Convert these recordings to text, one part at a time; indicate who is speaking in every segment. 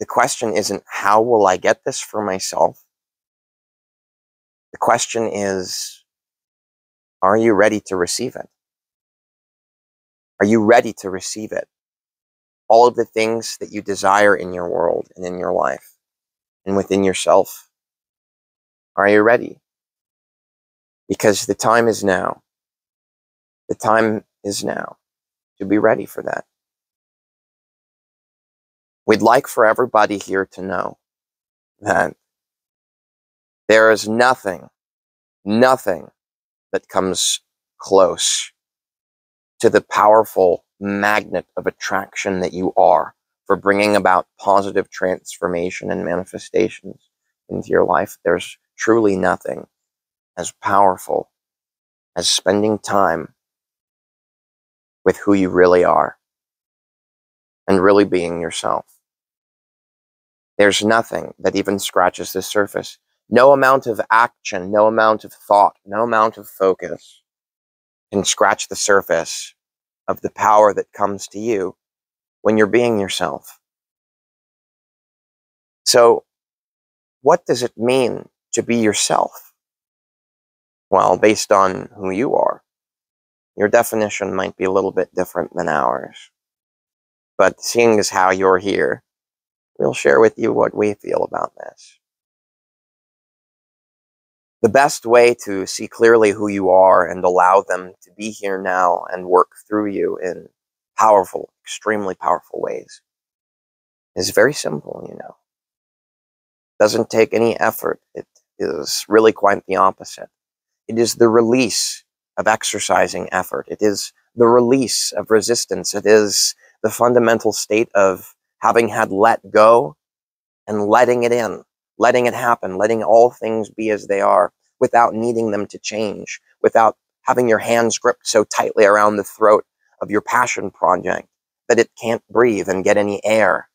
Speaker 1: the question isn't how will I get this for myself? The question is, are you ready to receive it? Are you ready to receive it? All of the things that you desire in your world and in your life and within yourself. Are you ready? Because the time is now. The time is now to be ready for that. We'd like for everybody here to know that there is nothing, nothing that comes close to the powerful magnet of attraction that you are for bringing about positive transformation and manifestations into your life. There's truly nothing as powerful as spending time with who you really are and really being yourself. There's nothing that even scratches the surface. No amount of action, no amount of thought, no amount of focus can scratch the surface of the power that comes to you when you're being yourself. So, what does it mean to be yourself? Well, based on who you are, your definition might be a little bit different than ours. But seeing as how you're here, we'll share with you what we feel about this. The best way to see clearly who you are and allow them to be here now and work through you in powerful, extremely powerful ways is very simple, you know. Doesn't take any effort. It is really quite the opposite. It is the release of exercising effort. It is the release of resistance. It is the fundamental state of having had let go and letting it in, letting it happen, letting all things be as they are without needing them to change, without having your hands gripped so tightly around the throat of your passion project that it can't breathe and get any air.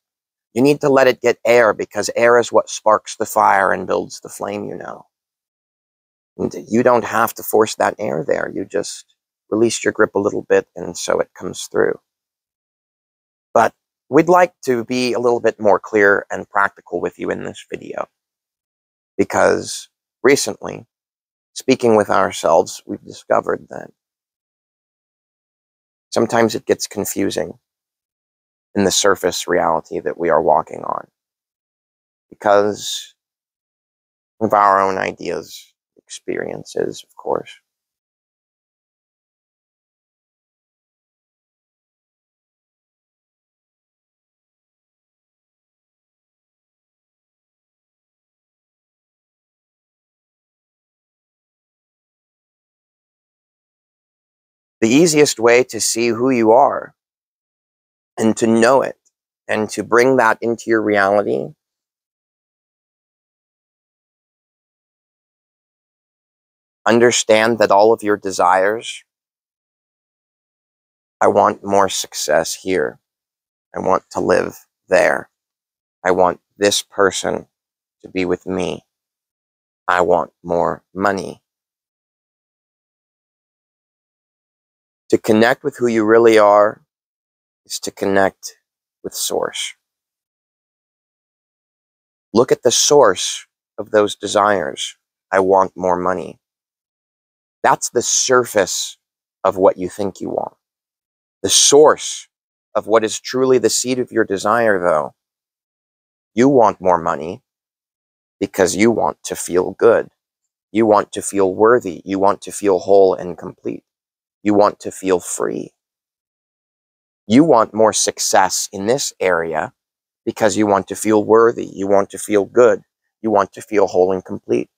Speaker 1: You need to let it get air because air is what sparks the fire and builds the flame, you know. And you don't have to force that air there. You just release your grip a little bit and so it comes through. But we'd like to be a little bit more clear and practical with you in this video. Because recently, speaking with ourselves, we've discovered that sometimes it gets confusing in the surface reality that we are walking on because of our own ideas experiences, of course. The easiest way to see who you are and to know it and to bring that into your reality Understand that all of your desires, I want more success here. I want to live there. I want this person to be with me. I want more money. To connect with who you really are is to connect with Source. Look at the source of those desires. I want more money. That's the surface of what you think you want. The source of what is truly the seed of your desire, though, you want more money because you want to feel good. You want to feel worthy. You want to feel whole and complete. You want to feel free. You want more success in this area because you want to feel worthy. You want to feel good. You want to feel whole and complete.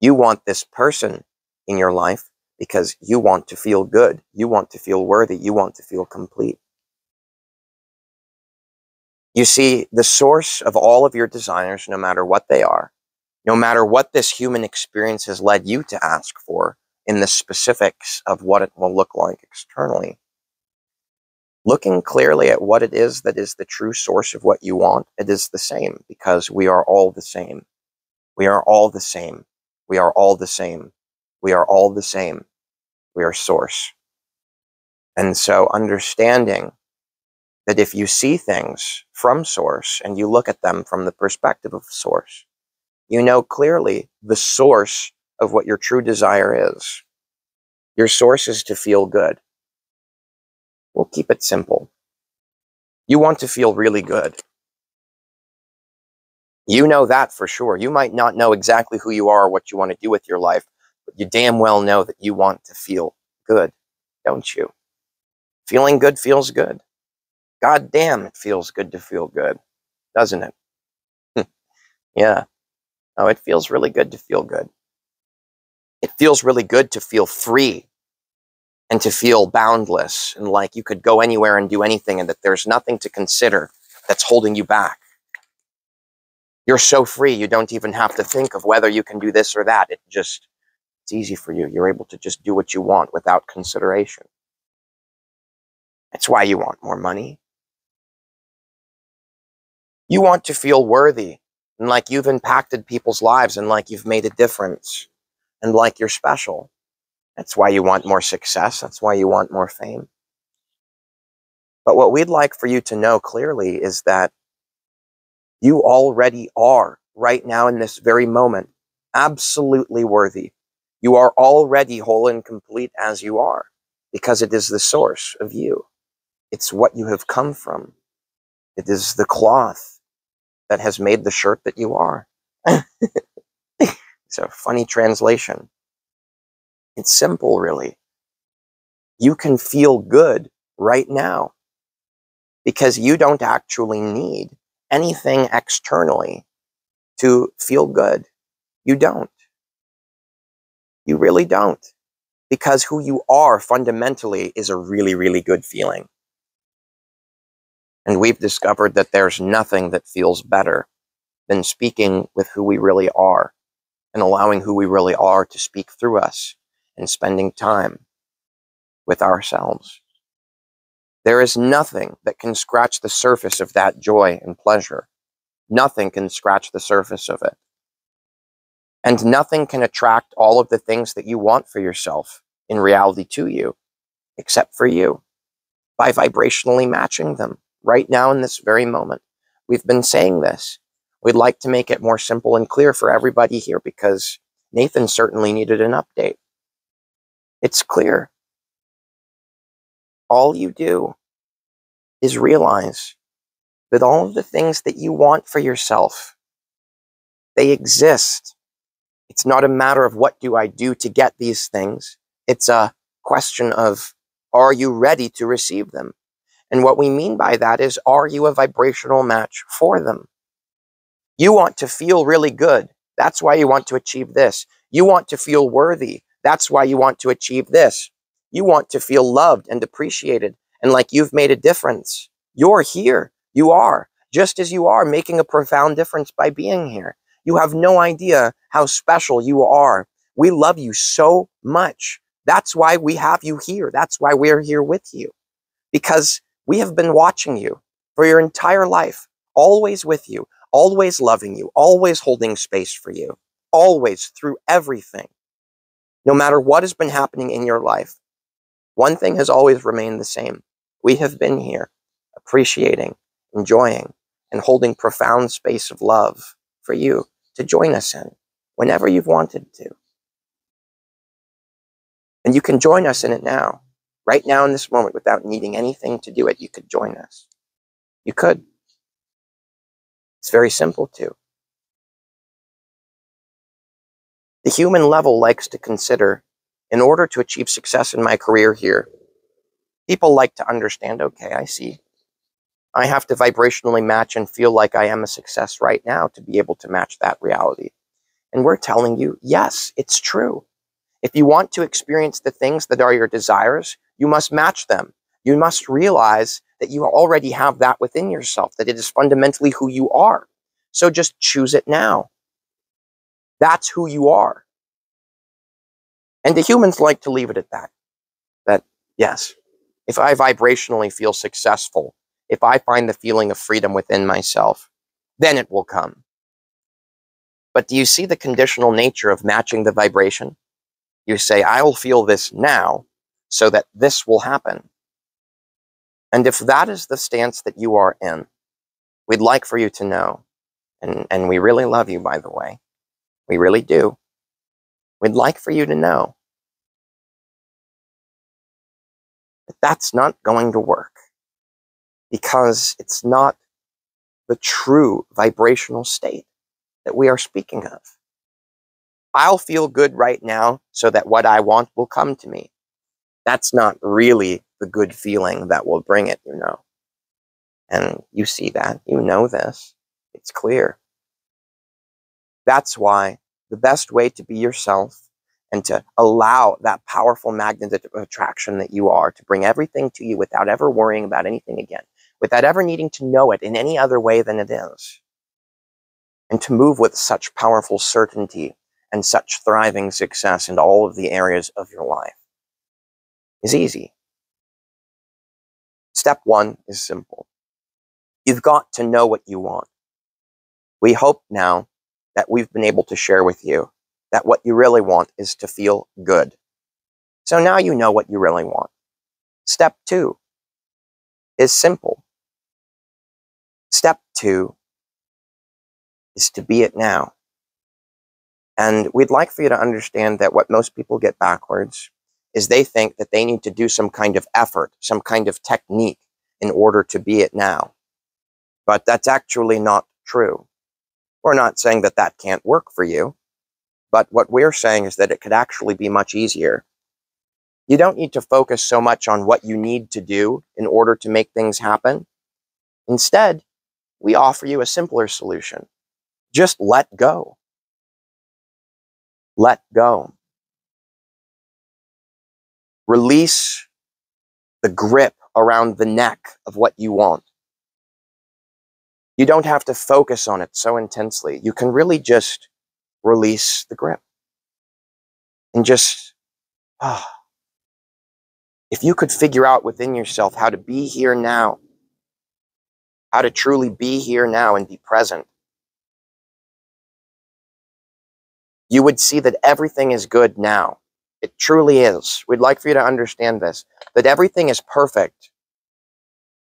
Speaker 1: You want this person in your life because you want to feel good. You want to feel worthy. You want to feel complete. You see, the source of all of your desires, no matter what they are, no matter what this human experience has led you to ask for in the specifics of what it will look like externally, looking clearly at what it is that is the true source of what you want, it is the same because we are all the same. We are all the same. We are all the same. We are all the same. We are source. And so understanding that if you see things from source and you look at them from the perspective of source, you know clearly the source of what your true desire is. Your source is to feel good. We'll keep it simple. You want to feel really good. You know that for sure. You might not know exactly who you are or what you want to do with your life, but you damn well know that you want to feel good, don't you? Feeling good feels good. God damn, it feels good to feel good, doesn't it? yeah. Oh, it feels really good to feel good. It feels really good to feel free and to feel boundless and like you could go anywhere and do anything and that there's nothing to consider that's holding you back. You're so free, you don't even have to think of whether you can do this or that. It just, it's easy for you. You're able to just do what you want without consideration. That's why you want more money. You want to feel worthy and like you've impacted people's lives and like you've made a difference and like you're special. That's why you want more success. That's why you want more fame. But what we'd like for you to know clearly is that you already are right now in this very moment absolutely worthy. You are already whole and complete as you are because it is the source of you. It's what you have come from. It is the cloth that has made the shirt that you are. it's a funny translation. It's simple, really. You can feel good right now because you don't actually need anything externally to feel good. You don't. You really don't. Because who you are fundamentally is a really, really good feeling. And we've discovered that there's nothing that feels better than speaking with who we really are and allowing who we really are to speak through us and spending time with ourselves. There is nothing that can scratch the surface of that joy and pleasure. Nothing can scratch the surface of it. And nothing can attract all of the things that you want for yourself in reality to you, except for you, by vibrationally matching them right now in this very moment. We've been saying this. We'd like to make it more simple and clear for everybody here because Nathan certainly needed an update. It's clear. All you do is realize that all of the things that you want for yourself, they exist. It's not a matter of what do I do to get these things. It's a question of, are you ready to receive them? And what we mean by that is, are you a vibrational match for them? You want to feel really good. That's why you want to achieve this. You want to feel worthy. That's why you want to achieve this. You want to feel loved and appreciated and like you've made a difference. You're here. You are, just as you are, making a profound difference by being here. You have no idea how special you are. We love you so much. That's why we have you here. That's why we're here with you. Because we have been watching you for your entire life, always with you, always loving you, always holding space for you, always through everything. No matter what has been happening in your life, one thing has always remained the same. We have been here, appreciating, enjoying, and holding profound space of love for you to join us in whenever you've wanted to. And you can join us in it now right now in this moment without needing anything to do it, you could join us. You could. It's very simple too. The human level likes to consider, in order to achieve success in my career here, people like to understand, okay, I see. I have to vibrationally match and feel like I am a success right now to be able to match that reality. And we're telling you, yes, it's true. If you want to experience the things that are your desires, you must match them. You must realize that you already have that within yourself, that it is fundamentally who you are. So just choose it now. That's who you are. And the humans like to leave it at that. That, yes, if I vibrationally feel successful, if I find the feeling of freedom within myself, then it will come. But do you see the conditional nature of matching the vibration? You say, I will feel this now, so that this will happen. And if that is the stance that you are in, we'd like for you to know, and, and we really love you, by the way, we really do. We'd like for you to know that that's not going to work because it's not the true vibrational state that we are speaking of. I'll feel good right now so that what I want will come to me. That's not really the good feeling that will bring it, you know. And you see that, you know this, it's clear. That's why the best way to be yourself and to allow that powerful magnet of attraction that you are to bring everything to you without ever worrying about anything again, without ever needing to know it in any other way than it is, and to move with such powerful certainty and such thriving success in all of the areas of your life is easy. Step one is simple. You've got to know what you want. We hope now that we've been able to share with you that what you really want is to feel good. So now you know what you really want. Step two is simple. Step two is to be it now. And we'd like for you to understand that what most people get backwards is they think that they need to do some kind of effort, some kind of technique in order to be it now. But that's actually not true. We're not saying that that can't work for you, but what we're saying is that it could actually be much easier. You don't need to focus so much on what you need to do in order to make things happen. Instead, we offer you a simpler solution. Just let go. Let go. Release the grip around the neck of what you want. You don't have to focus on it so intensely. You can really just release the grip and just, ah. If you could figure out within yourself how to be here now, how to truly be here now and be present, you would see that everything is good now. It truly is. We'd like for you to understand this that everything is perfect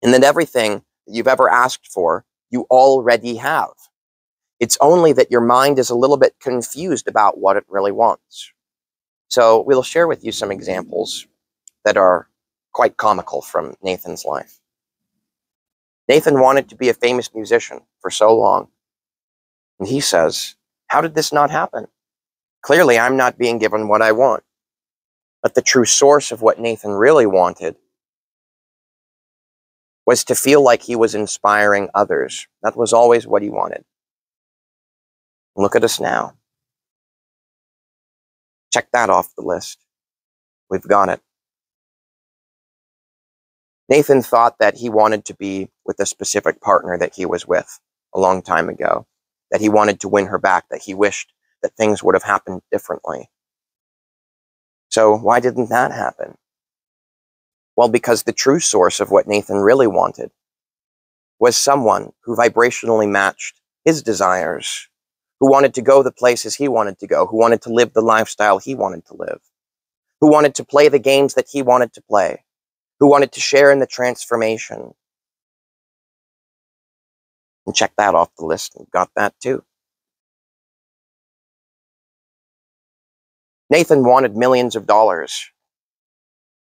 Speaker 1: and that everything you've ever asked for, you already have. It's only that your mind is a little bit confused about what it really wants. So we'll share with you some examples that are quite comical from Nathan's life. Nathan wanted to be a famous musician for so long. And he says, How did this not happen? Clearly, I'm not being given what I want. But the true source of what Nathan really wanted was to feel like he was inspiring others. That was always what he wanted. Look at us now. Check that off the list. We've got it. Nathan thought that he wanted to be with a specific partner that he was with a long time ago, that he wanted to win her back, that he wished that things would have happened differently. So why didn't that happen? Well, because the true source of what Nathan really wanted was someone who vibrationally matched his desires who wanted to go the places he wanted to go, who wanted to live the lifestyle he wanted to live, who wanted to play the games that he wanted to play, who wanted to share in the transformation. And check that off the list. We've got that too. Nathan wanted millions of dollars.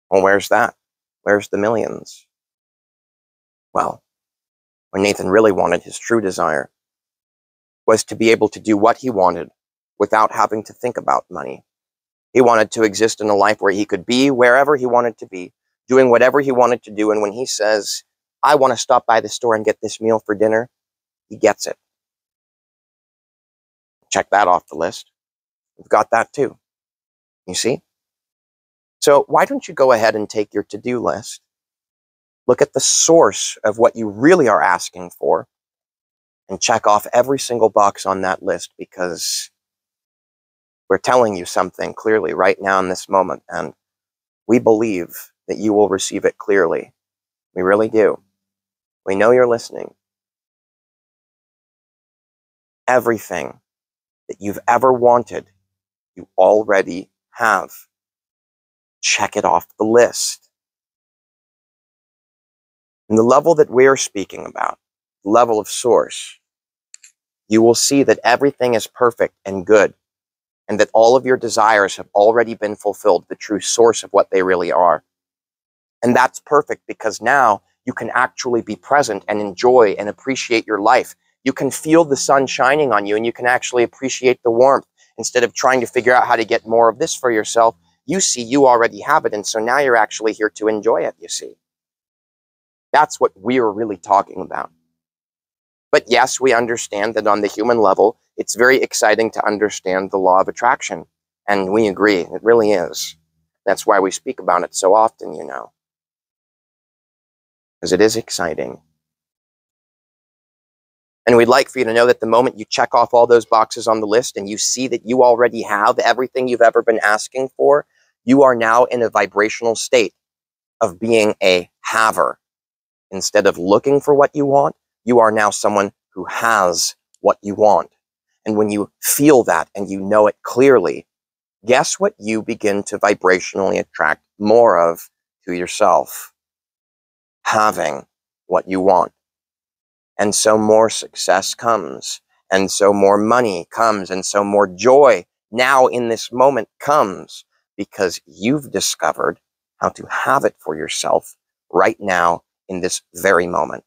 Speaker 1: Well, where's that? Where's the millions? Well, when Nathan really wanted his true desire, was to be able to do what he wanted without having to think about money. He wanted to exist in a life where he could be wherever he wanted to be, doing whatever he wanted to do. And when he says, I want to stop by the store and get this meal for dinner, he gets it. Check that off the list. We've got that too. You see? So why don't you go ahead and take your to-do list, look at the source of what you really are asking for, and check off every single box on that list because we're telling you something clearly right now in this moment. And we believe that you will receive it clearly. We really do. We know you're listening. Everything that you've ever wanted, you already have. Check it off the list. And the level that we're speaking about, level of source, you will see that everything is perfect and good, and that all of your desires have already been fulfilled, the true source of what they really are. And that's perfect because now you can actually be present and enjoy and appreciate your life. You can feel the sun shining on you and you can actually appreciate the warmth instead of trying to figure out how to get more of this for yourself. You see, you already have it. And so now you're actually here to enjoy it, you see. That's what we're really talking about. But yes, we understand that on the human level, it's very exciting to understand the law of attraction. And we agree, it really is. That's why we speak about it so often, you know. Because it is exciting. And we'd like for you to know that the moment you check off all those boxes on the list and you see that you already have everything you've ever been asking for, you are now in a vibrational state of being a haver. Instead of looking for what you want, you are now someone who has what you want. And when you feel that and you know it clearly, guess what you begin to vibrationally attract more of to yourself? Having what you want. And so more success comes. And so more money comes. And so more joy now in this moment comes because you've discovered how to have it for yourself right now in this very moment.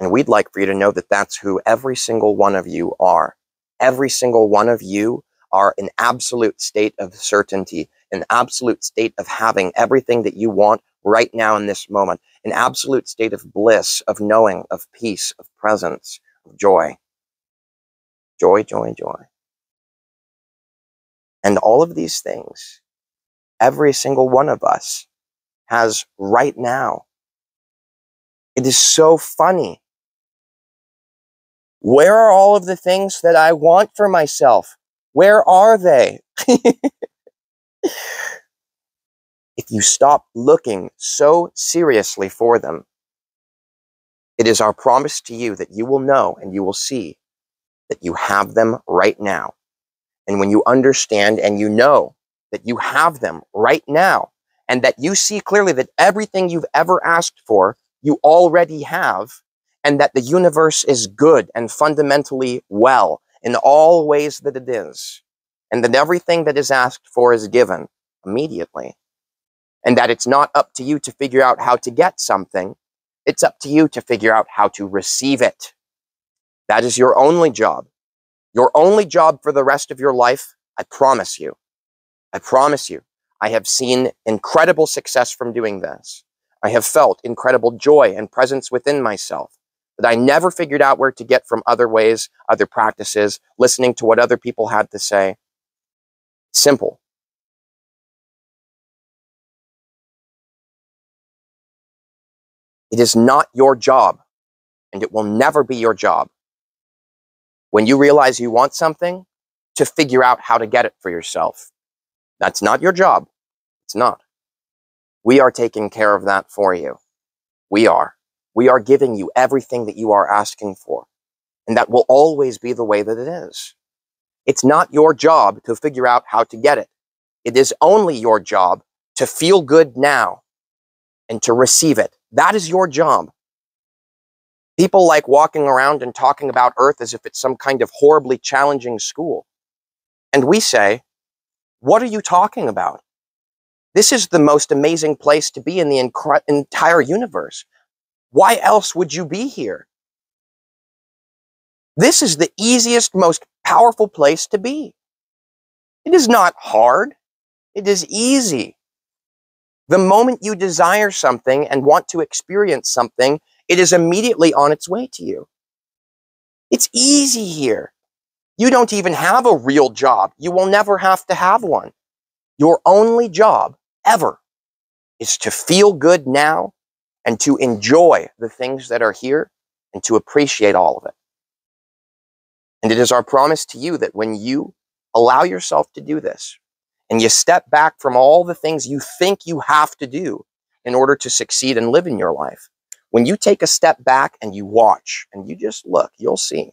Speaker 1: And we'd like for you to know that that's who every single one of you are. Every single one of you are an absolute state of certainty, an absolute state of having everything that you want right now in this moment, an absolute state of bliss, of knowing, of peace, of presence, of joy. Joy, joy, joy. And all of these things every single one of us has right now. It is so funny. Where are all of the things that I want for myself? Where are they? if you stop looking so seriously for them, it is our promise to you that you will know and you will see that you have them right now. And when you understand and you know that you have them right now and that you see clearly that everything you've ever asked for, you already have, and that the universe is good and fundamentally well in all ways that it is, and that everything that is asked for is given immediately, and that it's not up to you to figure out how to get something, it's up to you to figure out how to receive it. That is your only job. Your only job for the rest of your life, I promise you, I promise you, I have seen incredible success from doing this. I have felt incredible joy and presence within myself that I never figured out where to get from other ways, other practices, listening to what other people had to say. Simple. It is not your job, and it will never be your job. When you realize you want something, to figure out how to get it for yourself. That's not your job. It's not. We are taking care of that for you. We are. We are giving you everything that you are asking for. And that will always be the way that it is. It's not your job to figure out how to get it. It is only your job to feel good now and to receive it. That is your job. People like walking around and talking about Earth as if it's some kind of horribly challenging school. And we say, what are you talking about? This is the most amazing place to be in the entire universe. Why else would you be here? This is the easiest, most powerful place to be. It is not hard. It is easy. The moment you desire something and want to experience something, it is immediately on its way to you. It's easy here. You don't even have a real job. You will never have to have one. Your only job ever is to feel good now and to enjoy the things that are here and to appreciate all of it. And it is our promise to you that when you allow yourself to do this and you step back from all the things you think you have to do in order to succeed and live in your life, when you take a step back and you watch and you just look, you'll see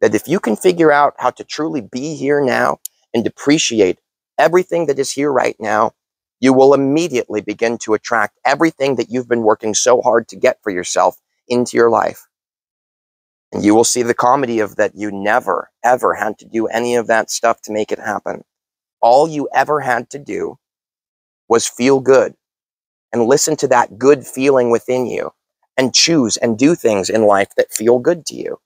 Speaker 1: that if you can figure out how to truly be here now and appreciate everything that is here right now, you will immediately begin to attract everything that you've been working so hard to get for yourself into your life. And you will see the comedy of that you never, ever had to do any of that stuff to make it happen. All you ever had to do was feel good and listen to that good feeling within you and choose and do things in life that feel good to you.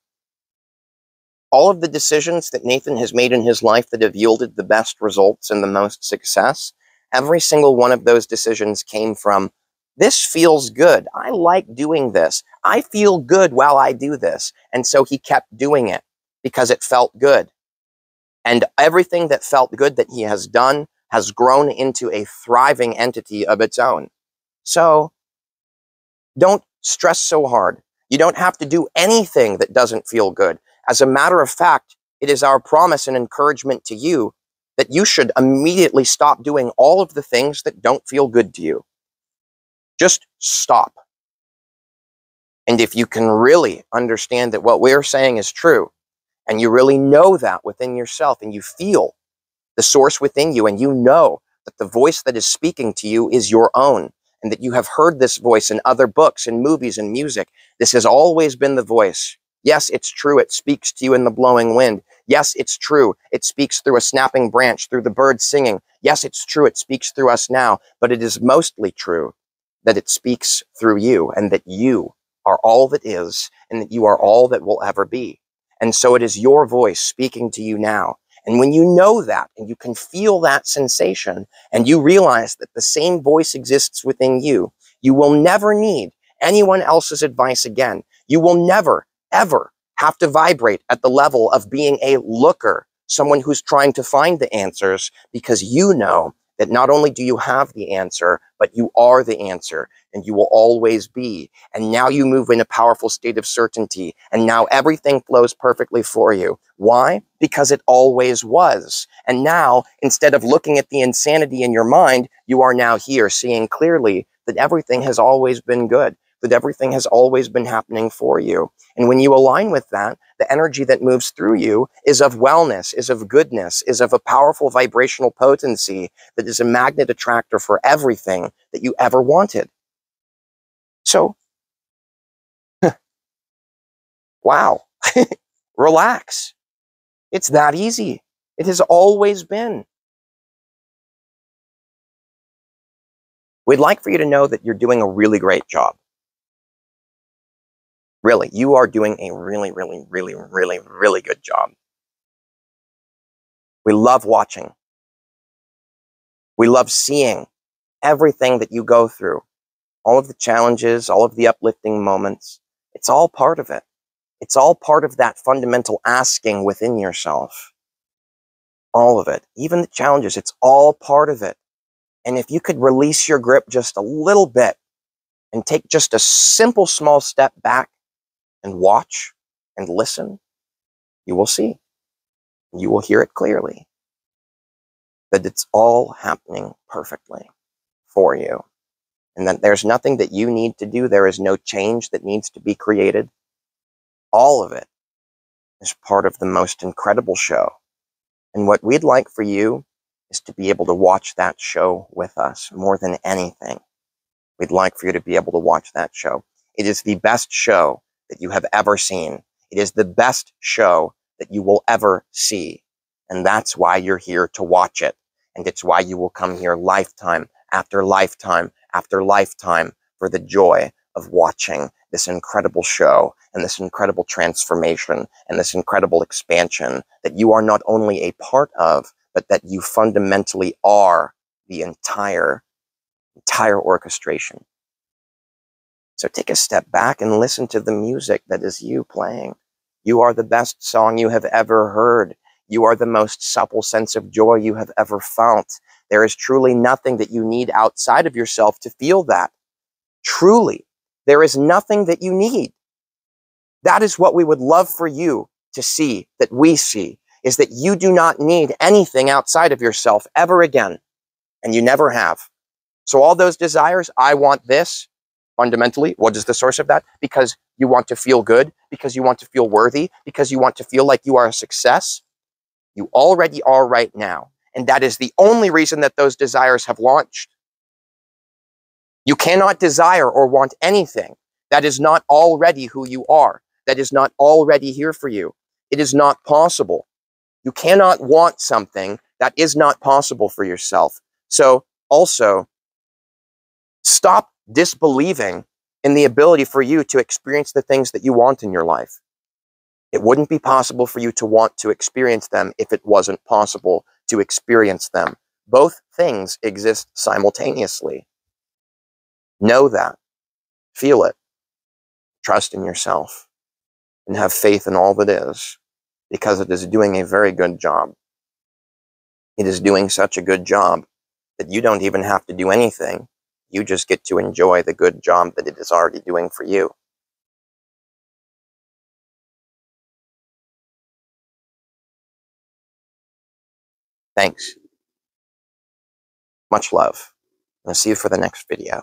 Speaker 1: All of the decisions that Nathan has made in his life that have yielded the best results and the most success, every single one of those decisions came from this feels good. I like doing this. I feel good while I do this. And so he kept doing it because it felt good. And everything that felt good that he has done has grown into a thriving entity of its own. So don't stress so hard. You don't have to do anything that doesn't feel good. As a matter of fact, it is our promise and encouragement to you that you should immediately stop doing all of the things that don't feel good to you. Just stop. And if you can really understand that what we're saying is true, and you really know that within yourself, and you feel the source within you, and you know that the voice that is speaking to you is your own, and that you have heard this voice in other books and movies and music. This has always been the voice. Yes, it's true. It speaks to you in the blowing wind. Yes, it's true. It speaks through a snapping branch, through the birds singing. Yes, it's true. It speaks through us now, but it is mostly true that it speaks through you and that you are all that is and that you are all that will ever be. And so it is your voice speaking to you now. And when you know that and you can feel that sensation and you realize that the same voice exists within you, you will never need anyone else's advice again. You will never, ever have to vibrate at the level of being a looker, someone who's trying to find the answers because you know that not only do you have the answer, but you are the answer and you will always be. And now you move in a powerful state of certainty and now everything flows perfectly for you. Why? Because it always was. And now, instead of looking at the insanity in your mind, you are now here seeing clearly that everything has always been good that everything has always been happening for you. And when you align with that, the energy that moves through you is of wellness, is of goodness, is of a powerful vibrational potency that is a magnet attractor for everything that you ever wanted. So, wow, relax. It's that easy. It has always been. We'd like for you to know that you're doing a really great job. Really, you are doing a really, really, really, really, really good job. We love watching. We love seeing everything that you go through, all of the challenges, all of the uplifting moments. It's all part of it. It's all part of that fundamental asking within yourself. All of it, even the challenges, it's all part of it. And if you could release your grip just a little bit and take just a simple small step back and watch and listen, you will see. You will hear it clearly that it's all happening perfectly for you. And that there's nothing that you need to do. There is no change that needs to be created. All of it is part of the most incredible show. And what we'd like for you is to be able to watch that show with us more than anything. We'd like for you to be able to watch that show. It is the best show that you have ever seen. It is the best show that you will ever see. And that's why you're here to watch it. And it's why you will come here lifetime after lifetime after lifetime for the joy of watching this incredible show and this incredible transformation and this incredible expansion that you are not only a part of, but that you fundamentally are the entire, entire orchestration. So take a step back and listen to the music that is you playing. You are the best song you have ever heard. You are the most supple sense of joy you have ever felt. There is truly nothing that you need outside of yourself to feel that. Truly, there is nothing that you need. That is what we would love for you to see, that we see, is that you do not need anything outside of yourself ever again. And you never have. So all those desires, I want this, fundamentally. What is the source of that? Because you want to feel good, because you want to feel worthy, because you want to feel like you are a success. You already are right now. And that is the only reason that those desires have launched. You cannot desire or want anything that is not already who you are, that is not already here for you. It is not possible. You cannot want something that is not possible for yourself. So also, stop disbelieving in the ability for you to experience the things that you want in your life. It wouldn't be possible for you to want to experience them if it wasn't possible to experience them. Both things exist simultaneously. Know that. Feel it. Trust in yourself. And have faith in all that is, because it is doing a very good job. It is doing such a good job that you don't even have to do anything. You just get to enjoy the good job that it is already doing for you. Thanks. Much love. I'll see you for the next video.